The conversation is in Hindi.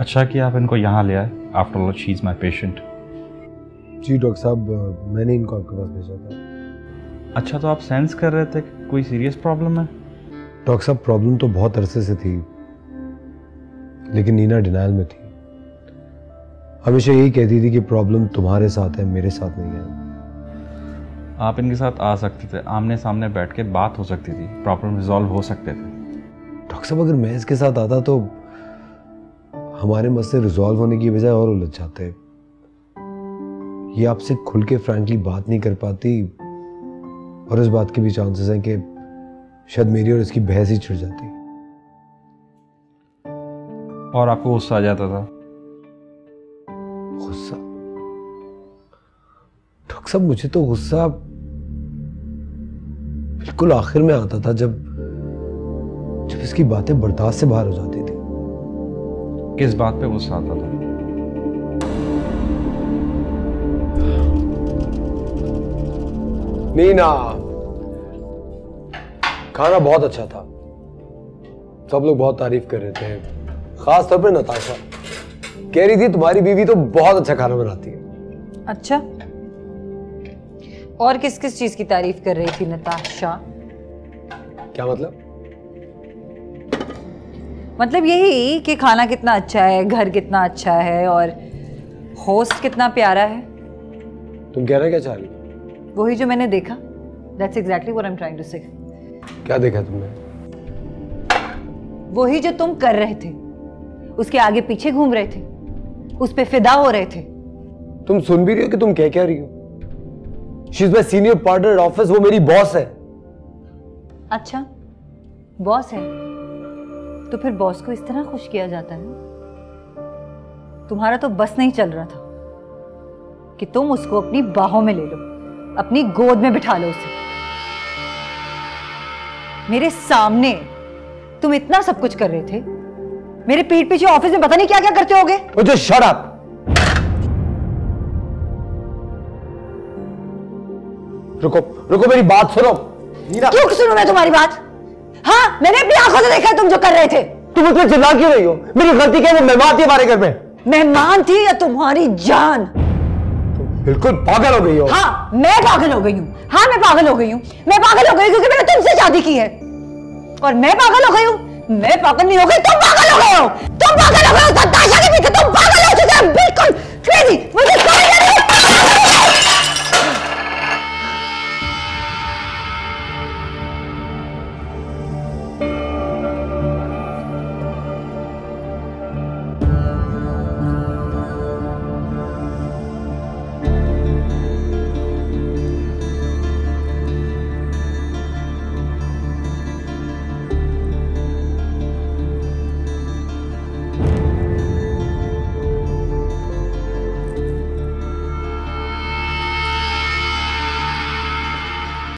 अच्छा कि आप इनको यहाँ ले आए after all she is my patient ji doctor साहब मैंने इनको आपके पास भेजा था। अच्छा तो आप सेंस कर रहे थे कि कोई सीरियस प्रॉब्लम है? डॉक्टर साहब प्रॉब्लम तो बहुत अरसे से थी लेकिन नीना डिनाइल में थी। हमेशा यही कहती थी कि प्रॉब्लम तुम्हारे साथ है मेरे साथ नहीं है। आप इनके साथ आ सकते थे आमने सामने बैठ के बात हो सकती थी प्रॉब्लम रिजॉल्व हो सकते थे। डॉक्टर साहब अगर मैं इसके साथ आता तो हमारे मसले रिजॉल्व होने की बजाय और उलझ जाते ये आपसे खुल के फ्रैंकली बात नहीं कर पाती और इस बात के भी चांसेस हैं कि शायद मेरी और इसकी बहस ही छिड़ जाती। और आपको गुस्सा आ जाता था? गुस्सा? डॉक्टर साहब मुझे तो गुस्सा बिल्कुल आखिर में आता था जब जब इसकी बातें बर्दाश्त से बाहर हो जाती थी। किस बात पे गुस्सा आता था? नीना खाना बहुत अच्छा था। सब लोग बहुत तारीफ़ कर रहे थे। खास तौर पे नताशा। कह रही थी तुम्हारी बीवी तो बहुत अच्छा खाना बनाती है। अच्छा? और किस किस चीज़ की तारीफ़ कर रही थी नताशा? क्या मतलब? मतलब यही कि खाना कितना अच्छा है घर कितना अच्छा है और होस्ट कितना प्यारा है। तुम कहना क्या चाह रही हो वही जो मैंने देखा। That's exactly what I am trying to say क्या देखा तुमने? वही जो तुम कर रहे थे उसके आगे पीछे घूम रहे थे उस पे फिदा हो रहे थे। तुम सुन भी रही हो कि तुम क्या कह रही हो? She is my senior partner office वो मेरी बॉस है। अच्छा बॉस है। तो फिर बॉस को इस तरह खुश किया जाता है? तुम्हारा तो बस नहीं चल रहा था कि तुम उसको अपनी बाहों में ले लो अपनी गोद में बिठा लो उसे। मेरे सामने तुम इतना सब कुछ कर रहे थे। मेरे पीठ पीछे ऑफ़िस में पता नहीं क्या क्या करते होगे? मुझे शट अप रुको रुको मेरी बात सुनो। क्यों सुनू मैं तुम्हारी बात? मैंने अपनी आँखों से देखा तुम जो कर रहे थे। तुम उसमें चिल्ला क्यों रही हो? मेरी गलती क्या वो मेहमान थी हमारे घर में। मेहमान थी या तुम्हारी जान? बिल्कुल पागल हो गई हो। हाँ मैं पागल हो गई हूँ। हाँ मैं पागल हो गई हूँ। मैं पागल हो गई क्योंकि मैंने तुमसे शादी की है। और मैं पागल हो गई हूँ। मैं पागल नहीं हो गई तुम पागल हो गए हो। तुम पागल हो गए हो